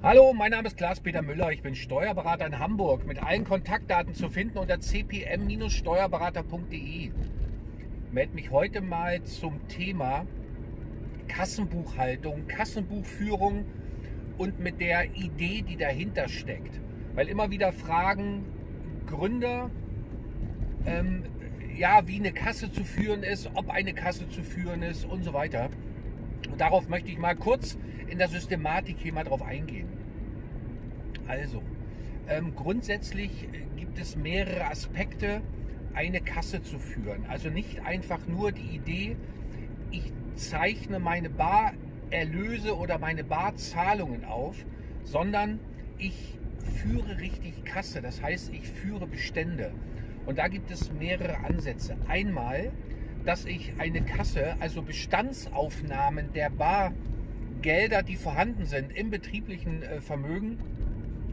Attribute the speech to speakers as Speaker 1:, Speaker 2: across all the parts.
Speaker 1: Hallo, mein Name ist Klaas-Peter Müller. Ich bin Steuerberater in Hamburg. Mit allen Kontaktdaten zu finden unter cpm-steuerberater.de. Melde mich heute mal zum Thema Kassenbuchhaltung, Kassenbuchführung und mit der Idee, die dahinter steckt. Weil immer wieder Fragen Gründer, ähm, ja, wie eine Kasse zu führen ist, ob eine Kasse zu führen ist und so weiter. Und darauf möchte ich mal kurz in der Systematik hier mal drauf eingehen. Also, ähm, grundsätzlich gibt es mehrere Aspekte, eine Kasse zu führen. Also nicht einfach nur die Idee, ich zeichne meine Barerlöse oder meine Barzahlungen auf, sondern ich führe richtig Kasse. Das heißt, ich führe Bestände. Und da gibt es mehrere Ansätze. Einmal dass ich eine Kasse, also Bestandsaufnahmen der Bargelder, die vorhanden sind im betrieblichen äh, Vermögen,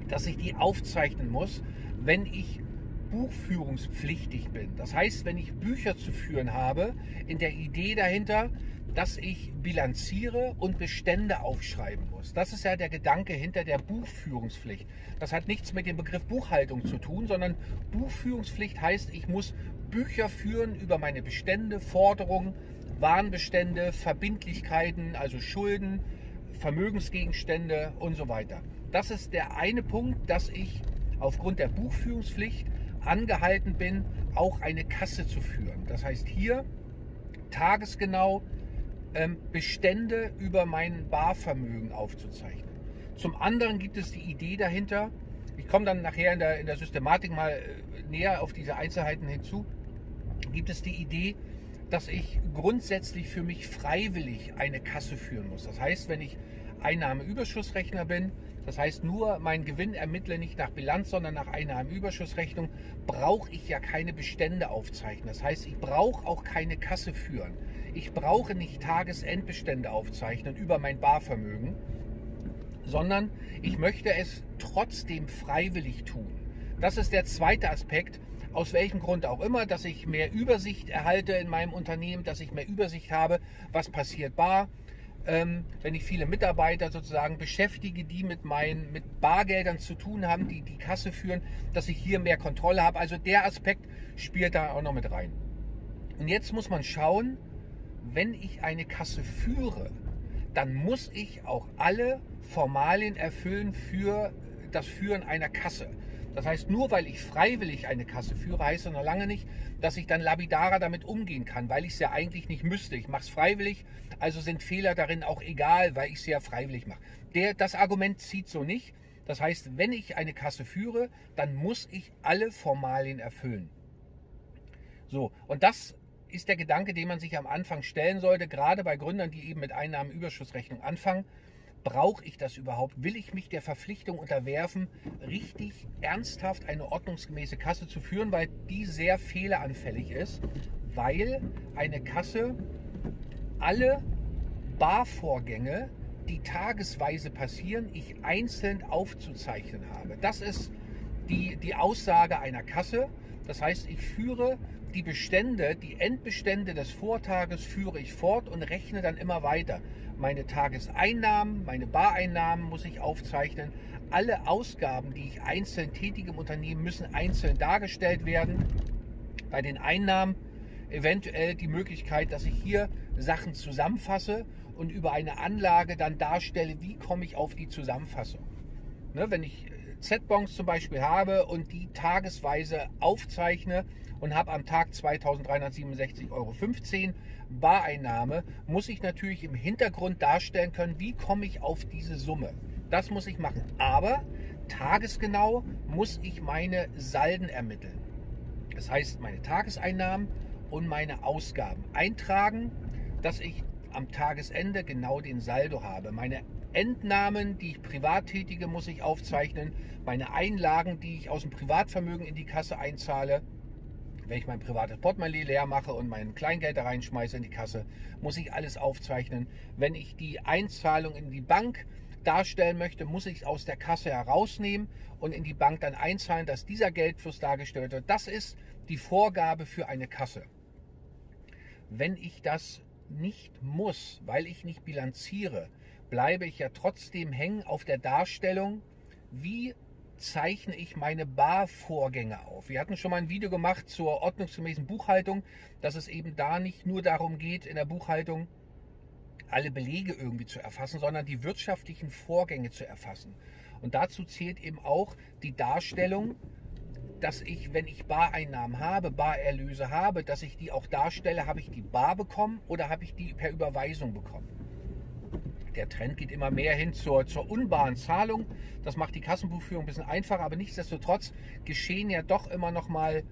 Speaker 1: dass ich die aufzeichnen muss, wenn ich buchführungspflichtig bin. Das heißt, wenn ich Bücher zu führen habe, in der Idee dahinter, dass ich bilanziere und Bestände aufschreiben muss. Das ist ja der Gedanke hinter der Buchführungspflicht. Das hat nichts mit dem Begriff Buchhaltung zu tun, sondern Buchführungspflicht heißt, ich muss Bücher führen über meine Bestände, Forderungen, Warenbestände, Verbindlichkeiten, also Schulden, Vermögensgegenstände und so weiter. Das ist der eine Punkt, dass ich aufgrund der Buchführungspflicht angehalten bin, auch eine Kasse zu führen. Das heißt hier tagesgenau ähm, Bestände über mein Barvermögen aufzuzeichnen. Zum anderen gibt es die Idee dahinter, ich komme dann nachher in der, in der Systematik mal äh, näher auf diese Einzelheiten hinzu, gibt es die Idee, dass ich grundsätzlich für mich freiwillig eine Kasse führen muss. Das heißt, wenn ich Einnahmeüberschussrechner bin, das heißt nur mein Gewinn ermittle nicht nach Bilanz, sondern nach Einnahmenüberschussrechnung, brauche ich ja keine Bestände aufzeichnen. Das heißt, ich brauche auch keine Kasse führen. Ich brauche nicht Tagesendbestände aufzeichnen über mein Barvermögen, sondern ich möchte es trotzdem freiwillig tun. Das ist der zweite Aspekt, aus welchem Grund auch immer, dass ich mehr Übersicht erhalte in meinem Unternehmen, dass ich mehr Übersicht habe, was passiert bar, ähm, wenn ich viele Mitarbeiter sozusagen beschäftige, die mit meinen mit Bargeldern zu tun haben, die die Kasse führen, dass ich hier mehr Kontrolle habe. Also der Aspekt spielt da auch noch mit rein. Und jetzt muss man schauen, wenn ich eine Kasse führe, dann muss ich auch alle Formalien erfüllen für das Führen einer Kasse. Das heißt, nur weil ich freiwillig eine Kasse führe, heißt das noch lange nicht, dass ich dann labidarer damit umgehen kann, weil ich es ja eigentlich nicht müsste. Ich mache es freiwillig, also sind Fehler darin auch egal, weil ich es ja freiwillig mache. Das Argument zieht so nicht. Das heißt, wenn ich eine Kasse führe, dann muss ich alle Formalien erfüllen. So, und das ist der Gedanke, den man sich am Anfang stellen sollte, gerade bei Gründern, die eben mit Einnahmenüberschussrechnung anfangen. Brauche ich das überhaupt? Will ich mich der Verpflichtung unterwerfen, richtig ernsthaft eine ordnungsgemäße Kasse zu führen, weil die sehr fehleranfällig ist, weil eine Kasse alle Barvorgänge, die tagesweise passieren, ich einzeln aufzuzeichnen habe. Das ist die, die Aussage einer Kasse. Das heißt, ich führe die Bestände, die Endbestände des Vortages führe ich fort und rechne dann immer weiter. Meine Tageseinnahmen, meine Bareinnahmen muss ich aufzeichnen. Alle Ausgaben, die ich einzeln tätige im Unternehmen, müssen einzeln dargestellt werden. Bei den Einnahmen eventuell die Möglichkeit, dass ich hier Sachen zusammenfasse und über eine Anlage dann darstelle, wie komme ich auf die Zusammenfassung. Ne, wenn ich Z-Bonds zum Beispiel habe und die tagesweise aufzeichne und habe am Tag 2367,15 Euro Bareinnahme, muss ich natürlich im Hintergrund darstellen können, wie komme ich auf diese Summe. Das muss ich machen. Aber tagesgenau muss ich meine Salden ermitteln. Das heißt, meine Tageseinnahmen und meine Ausgaben eintragen, dass ich am Tagesende genau den Saldo habe. Meine Entnahmen, die ich privat tätige, muss ich aufzeichnen. Meine Einlagen, die ich aus dem Privatvermögen in die Kasse einzahle. Wenn ich mein privates Portemonnaie leer mache und mein Kleingeld da reinschmeiße in die Kasse, muss ich alles aufzeichnen. Wenn ich die Einzahlung in die Bank darstellen möchte, muss ich es aus der Kasse herausnehmen und in die Bank dann einzahlen, dass dieser Geldfluss dargestellt wird. Das ist die Vorgabe für eine Kasse. Wenn ich das nicht muss, weil ich nicht bilanziere, bleibe ich ja trotzdem hängen auf der Darstellung, wie zeichne ich meine Barvorgänge auf. Wir hatten schon mal ein Video gemacht zur ordnungsgemäßen Buchhaltung, dass es eben da nicht nur darum geht, in der Buchhaltung alle Belege irgendwie zu erfassen, sondern die wirtschaftlichen Vorgänge zu erfassen. Und dazu zählt eben auch die Darstellung, dass ich, wenn ich Bareinnahmen habe, Barerlöse habe, dass ich die auch darstelle, habe ich die bar bekommen oder habe ich die per Überweisung bekommen der Trend geht immer mehr hin zur, zur unbaren Zahlung. Das macht die Kassenbuchführung ein bisschen einfacher, aber nichtsdestotrotz geschehen ja doch immer noch mal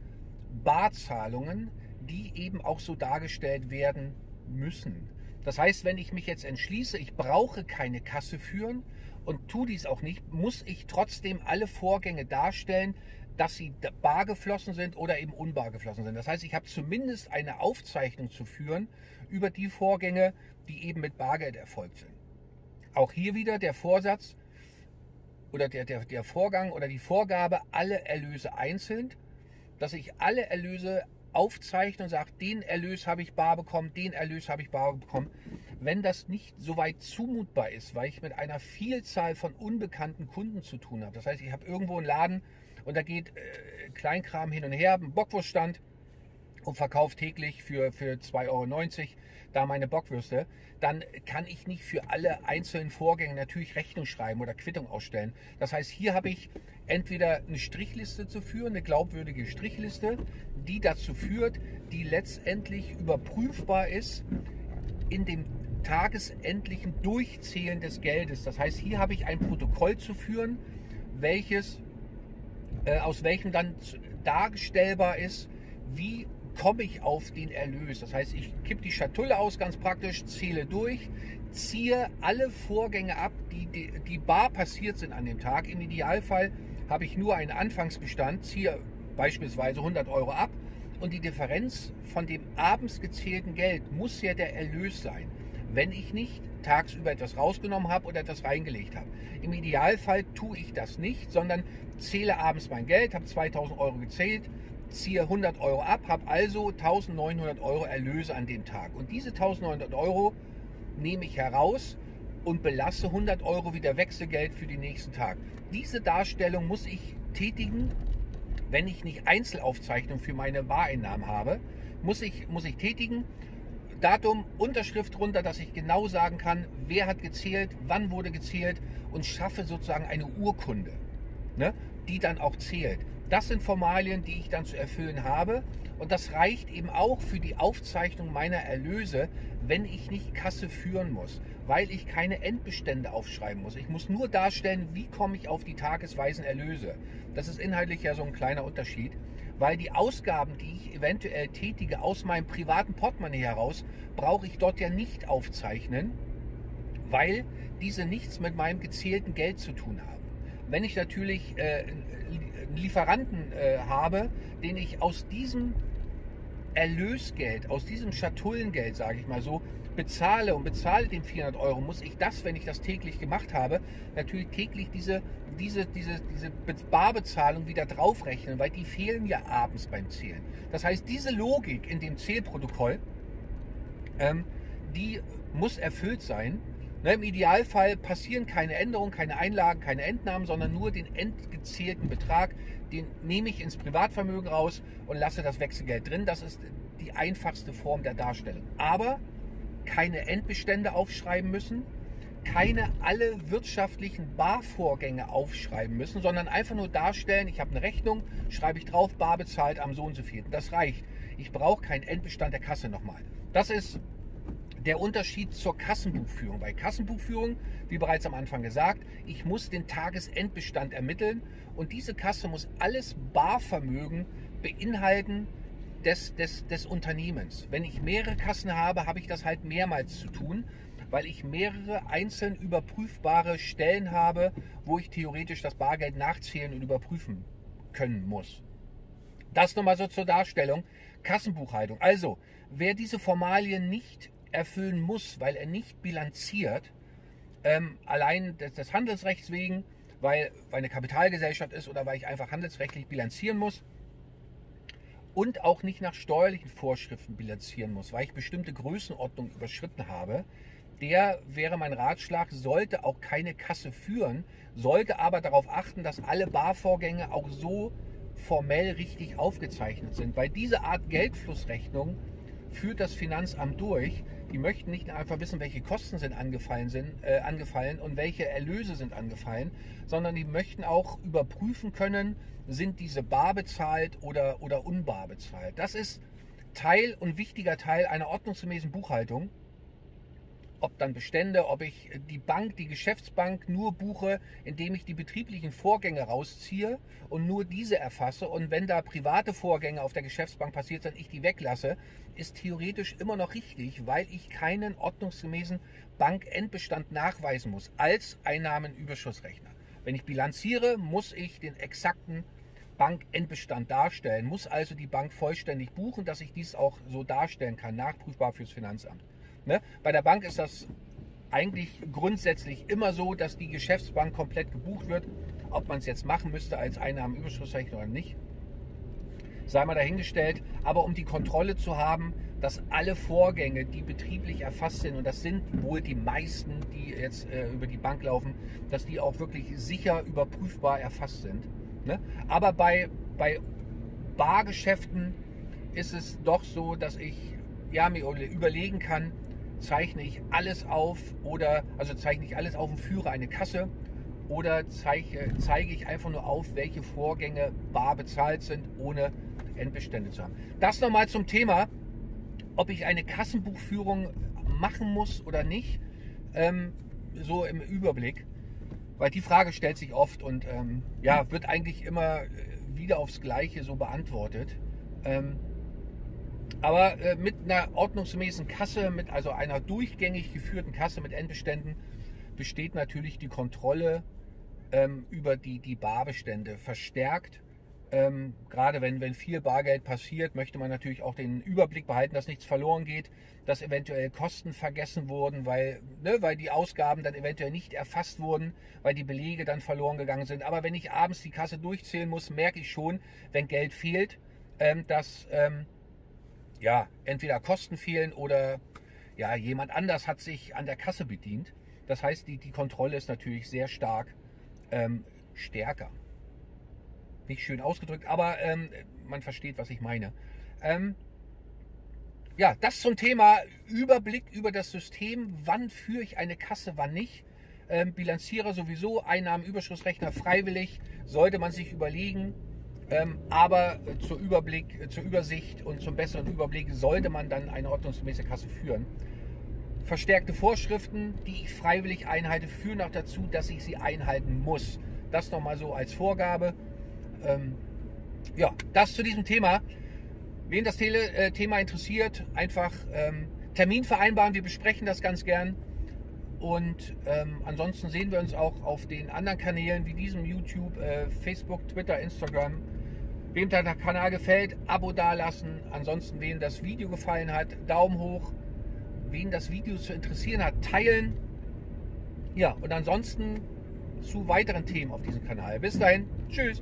Speaker 1: Barzahlungen, die eben auch so dargestellt werden müssen. Das heißt, wenn ich mich jetzt entschließe, ich brauche keine Kasse führen und tue dies auch nicht, muss ich trotzdem alle Vorgänge darstellen, dass sie bar geflossen sind oder eben unbar geflossen sind. Das heißt, ich habe zumindest eine Aufzeichnung zu führen über die Vorgänge, die eben mit Bargeld erfolgt sind. Auch hier wieder der Vorsatz oder der, der, der Vorgang oder die Vorgabe, alle Erlöse einzeln, dass ich alle Erlöse aufzeichne und sage, den Erlös habe ich bar bekommen, den Erlös habe ich bar bekommen. Wenn das nicht so weit zumutbar ist, weil ich mit einer Vielzahl von unbekannten Kunden zu tun habe. Das heißt, ich habe irgendwo einen Laden und da geht äh, Kleinkram hin und her, ein Bockwurststand und verkaufe täglich für, für 2,90 Euro da meine Bockwürste, dann kann ich nicht für alle einzelnen Vorgänge natürlich Rechnung schreiben oder Quittung ausstellen. Das heißt, hier habe ich entweder eine Strichliste zu führen, eine glaubwürdige Strichliste, die dazu führt, die letztendlich überprüfbar ist in dem tagesendlichen Durchzählen des Geldes. Das heißt, hier habe ich ein Protokoll zu führen, welches äh, aus welchem dann darstellbar ist, wie komme ich auf den Erlös. Das heißt, ich kippe die Schatulle aus, ganz praktisch, zähle durch, ziehe alle Vorgänge ab, die, die, die bar passiert sind an dem Tag. Im Idealfall habe ich nur einen Anfangsbestand, ziehe beispielsweise 100 Euro ab und die Differenz von dem abends gezählten Geld muss ja der Erlös sein, wenn ich nicht tagsüber etwas rausgenommen habe oder etwas reingelegt habe. Im Idealfall tue ich das nicht, sondern zähle abends mein Geld, habe 2000 Euro gezählt, ziehe 100 Euro ab, habe also 1900 Euro Erlöse an dem Tag. Und diese 1900 Euro nehme ich heraus und belasse 100 Euro wieder Wechselgeld für den nächsten Tag. Diese Darstellung muss ich tätigen, wenn ich nicht Einzelaufzeichnung für meine Bareinnahmen habe, muss ich, muss ich tätigen. Datum, Unterschrift runter, dass ich genau sagen kann, wer hat gezählt, wann wurde gezählt und schaffe sozusagen eine Urkunde, ne, die dann auch zählt. Das sind Formalien, die ich dann zu erfüllen habe. Und das reicht eben auch für die Aufzeichnung meiner Erlöse, wenn ich nicht Kasse führen muss, weil ich keine Endbestände aufschreiben muss. Ich muss nur darstellen, wie komme ich auf die tagesweisen Erlöse. Das ist inhaltlich ja so ein kleiner Unterschied, weil die Ausgaben, die ich eventuell tätige aus meinem privaten Portemonnaie heraus, brauche ich dort ja nicht aufzeichnen, weil diese nichts mit meinem gezählten Geld zu tun haben. Wenn ich natürlich äh, einen Lieferanten äh, habe, den ich aus diesem Erlösgeld, aus diesem Schatullengeld, sage ich mal so, bezahle und bezahle den 400 Euro, muss ich das, wenn ich das täglich gemacht habe, natürlich täglich diese, diese, diese, diese Barbezahlung wieder draufrechnen, weil die fehlen ja abends beim Zählen. Das heißt, diese Logik in dem Zählprotokoll, ähm, die muss erfüllt sein Ne, Im Idealfall passieren keine Änderungen, keine Einlagen, keine Entnahmen, sondern nur den entgezählten Betrag. Den nehme ich ins Privatvermögen raus und lasse das Wechselgeld drin. Das ist die einfachste Form der Darstellung. Aber keine Endbestände aufschreiben müssen, keine alle wirtschaftlichen Barvorgänge aufschreiben müssen, sondern einfach nur darstellen, ich habe eine Rechnung, schreibe ich drauf, bar bezahlt am so und so vierten. Das reicht. Ich brauche keinen Endbestand der Kasse nochmal. Das ist der Unterschied zur Kassenbuchführung. Bei Kassenbuchführung, wie bereits am Anfang gesagt, ich muss den Tagesendbestand ermitteln und diese Kasse muss alles Barvermögen beinhalten des, des, des Unternehmens. Wenn ich mehrere Kassen habe, habe ich das halt mehrmals zu tun, weil ich mehrere einzeln überprüfbare Stellen habe, wo ich theoretisch das Bargeld nachzählen und überprüfen können muss. Das nochmal so zur Darstellung. Kassenbuchhaltung. Also, wer diese Formalien nicht erfüllen muss, weil er nicht bilanziert, ähm, allein des, des, Handelsrechts wegen, weil, weil eine Kapitalgesellschaft ist oder weil ich einfach handelsrechtlich bilanzieren muss und auch nicht nach steuerlichen Vorschriften bilanzieren muss, weil ich bestimmte Größenordnungen überschritten habe, der wäre mein Ratschlag, sollte auch keine Kasse führen, sollte aber darauf achten, dass alle Barvorgänge auch so formell richtig aufgezeichnet sind. Weil diese Art Geldflussrechnung führt das Finanzamt durch. Die möchten nicht einfach wissen, welche Kosten sind angefallen, sind, äh, angefallen und welche Erlöse sind angefallen, sondern die möchten auch überprüfen können, sind diese bar bezahlt oder, oder unbar bezahlt. Das ist Teil und wichtiger Teil einer ordnungsgemäßen Buchhaltung ob dann Bestände, ob ich die Bank, die Geschäftsbank nur buche, indem ich die betrieblichen Vorgänge rausziehe und nur diese erfasse. Und wenn da private Vorgänge auf der Geschäftsbank passiert sind, ich die weglasse, ist theoretisch immer noch richtig, weil ich keinen ordnungsgemäßen Bankendbestand nachweisen muss als Einnahmenüberschussrechner. Wenn ich bilanziere, muss ich den exakten Bankendbestand darstellen, muss also die Bank vollständig buchen, dass ich dies auch so darstellen kann, nachprüfbar fürs Finanzamt. Ne? Bei der Bank ist das eigentlich grundsätzlich immer so, dass die Geschäftsbank komplett gebucht wird. Ob man es jetzt machen müsste als Einnahmenüberschussrechnung oder nicht, sei mal dahingestellt. Aber um die Kontrolle zu haben, dass alle Vorgänge, die betrieblich erfasst sind, und das sind wohl die meisten, die jetzt äh, über die Bank laufen, dass die auch wirklich sicher überprüfbar erfasst sind. Ne? Aber bei, bei Bargeschäften ist es doch so, dass ich ja, mir überlegen kann, zeichne ich alles auf oder also zeichne ich alles auf und führe eine Kasse oder zeige, zeige ich einfach nur auf, welche Vorgänge bar bezahlt sind, ohne Endbestände zu haben. Das nochmal zum Thema, ob ich eine Kassenbuchführung machen muss oder nicht, ähm, so im Überblick, weil die Frage stellt sich oft und ähm, ja, wird eigentlich immer wieder aufs Gleiche so beantwortet. Ähm, aber äh, mit einer ordnungsgemäßen Kasse, mit also einer durchgängig geführten Kasse mit Endbeständen, besteht natürlich die Kontrolle ähm, über die, die Barbestände verstärkt. Ähm, gerade wenn, wenn viel Bargeld passiert, möchte man natürlich auch den Überblick behalten, dass nichts verloren geht, dass eventuell Kosten vergessen wurden, weil, ne, weil die Ausgaben dann eventuell nicht erfasst wurden, weil die Belege dann verloren gegangen sind. Aber wenn ich abends die Kasse durchzählen muss, merke ich schon, wenn Geld fehlt, ähm, dass ähm, ja, entweder Kosten fehlen oder ja, jemand anders hat sich an der Kasse bedient. Das heißt, die, die Kontrolle ist natürlich sehr stark ähm, stärker. Nicht schön ausgedrückt, aber ähm, man versteht, was ich meine. Ähm, ja, das zum Thema Überblick über das System. Wann führe ich eine Kasse, wann nicht? Ähm, Bilanzierer sowieso, Einnahmenüberschussrechner freiwillig. Sollte man sich überlegen, ähm, aber zur Überblick, zur Übersicht und zum besseren Überblick sollte man dann eine ordnungsgemäße Kasse führen. Verstärkte Vorschriften, die ich freiwillig einhalte, führen auch dazu, dass ich sie einhalten muss. Das nochmal so als Vorgabe. Ähm, ja, das zu diesem Thema. Wen das Tele äh, Thema interessiert, einfach ähm, Termin vereinbaren. Wir besprechen das ganz gern. Und ähm, ansonsten sehen wir uns auch auf den anderen Kanälen wie diesem YouTube, äh, Facebook, Twitter, Instagram. Wem der Kanal gefällt, Abo dalassen. Ansonsten, wem das Video gefallen hat, Daumen hoch. Wen das Video zu interessieren hat, teilen. Ja, und ansonsten zu weiteren Themen auf diesem Kanal. Bis dahin, tschüss.